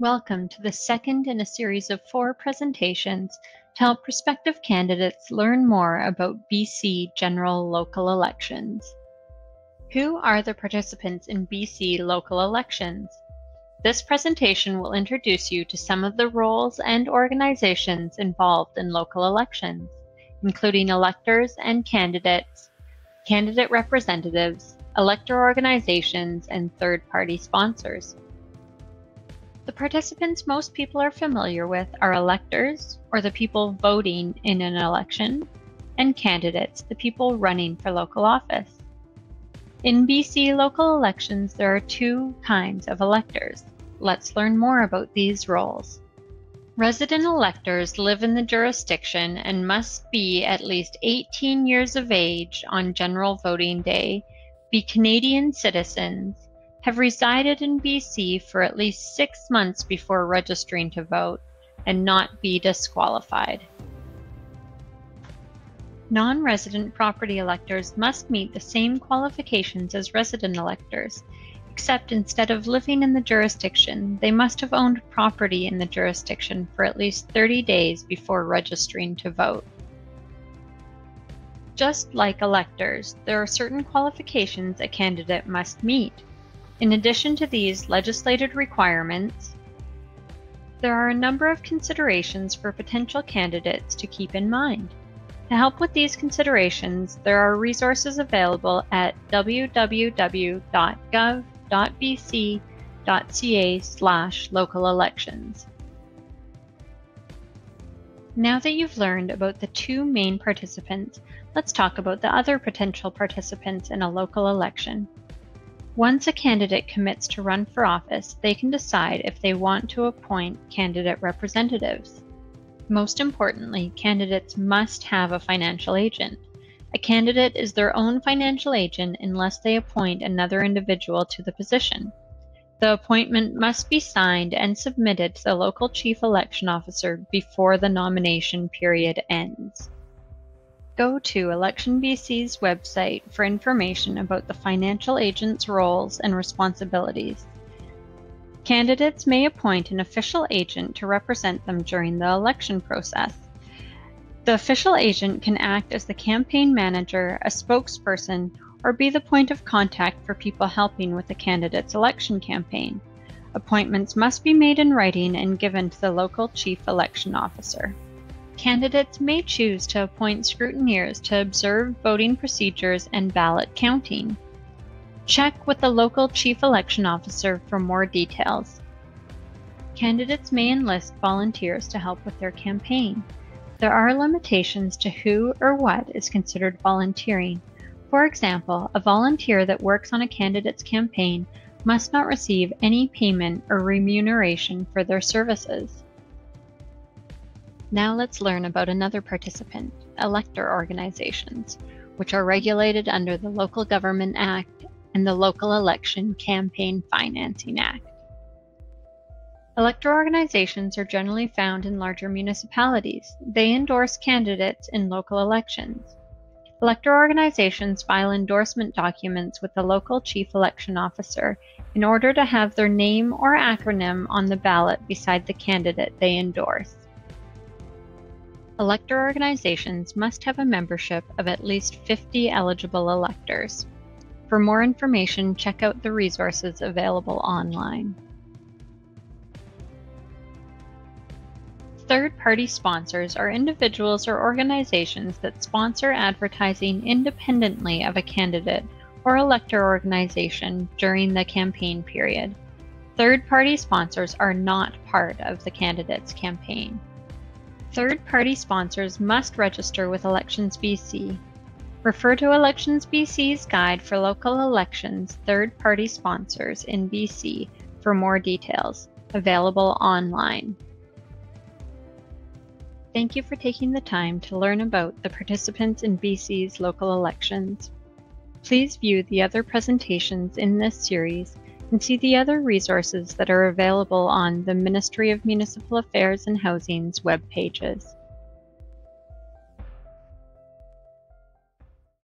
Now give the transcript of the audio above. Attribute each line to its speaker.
Speaker 1: Welcome to the second in a series of four presentations to help prospective candidates learn more about BC general local elections. Who are the participants in BC local elections? This presentation will introduce you to some of the roles and organizations involved in local elections, including electors and candidates, candidate representatives, elector organizations, and third-party sponsors. The participants most people are familiar with are electors, or the people voting in an election, and candidates, the people running for local office. In BC local elections, there are two kinds of electors. Let's learn more about these roles. Resident electors live in the jurisdiction and must be at least 18 years of age on general voting day, be Canadian citizens, have resided in BC for at least six months before registering to vote and not be disqualified. Non-resident property electors must meet the same qualifications as resident electors, except instead of living in the jurisdiction, they must have owned property in the jurisdiction for at least 30 days before registering to vote. Just like electors, there are certain qualifications a candidate must meet. In addition to these legislated requirements, there are a number of considerations for potential candidates to keep in mind. To help with these considerations, there are resources available at www.gov.bc.ca slash local elections. Now that you've learned about the two main participants, let's talk about the other potential participants in a local election. Once a candidate commits to run for office, they can decide if they want to appoint candidate representatives. Most importantly, candidates must have a financial agent. A candidate is their own financial agent unless they appoint another individual to the position. The appointment must be signed and submitted to the local chief election officer before the nomination period ends. Go to Elections BC's website for information about the financial agent's roles and responsibilities. Candidates may appoint an official agent to represent them during the election process. The official agent can act as the campaign manager, a spokesperson, or be the point of contact for people helping with the candidate's election campaign. Appointments must be made in writing and given to the local chief election officer. Candidates may choose to appoint scrutineers to observe voting procedures and ballot counting. Check with the local chief election officer for more details. Candidates may enlist volunteers to help with their campaign. There are limitations to who or what is considered volunteering. For example, a volunteer that works on a candidate's campaign must not receive any payment or remuneration for their services. Now let's learn about another participant, elector organizations, which are regulated under the Local Government Act and the Local Election Campaign Financing Act. Elector organizations are generally found in larger municipalities. They endorse candidates in local elections. Elector organizations file endorsement documents with the local chief election officer in order to have their name or acronym on the ballot beside the candidate they endorse. Elector organizations must have a membership of at least 50 eligible electors. For more information, check out the resources available online. Third-party sponsors are individuals or organizations that sponsor advertising independently of a candidate or elector organization during the campaign period. Third-party sponsors are not part of the candidate's campaign. Third-party sponsors must register with Elections BC. Refer to Elections BC's Guide for Local Elections Third-Party Sponsors in BC for more details, available online. Thank you for taking the time to learn about the participants in BC's local elections. Please view the other presentations in this series and see the other resources that are available on the Ministry of Municipal Affairs and Housing's web pages.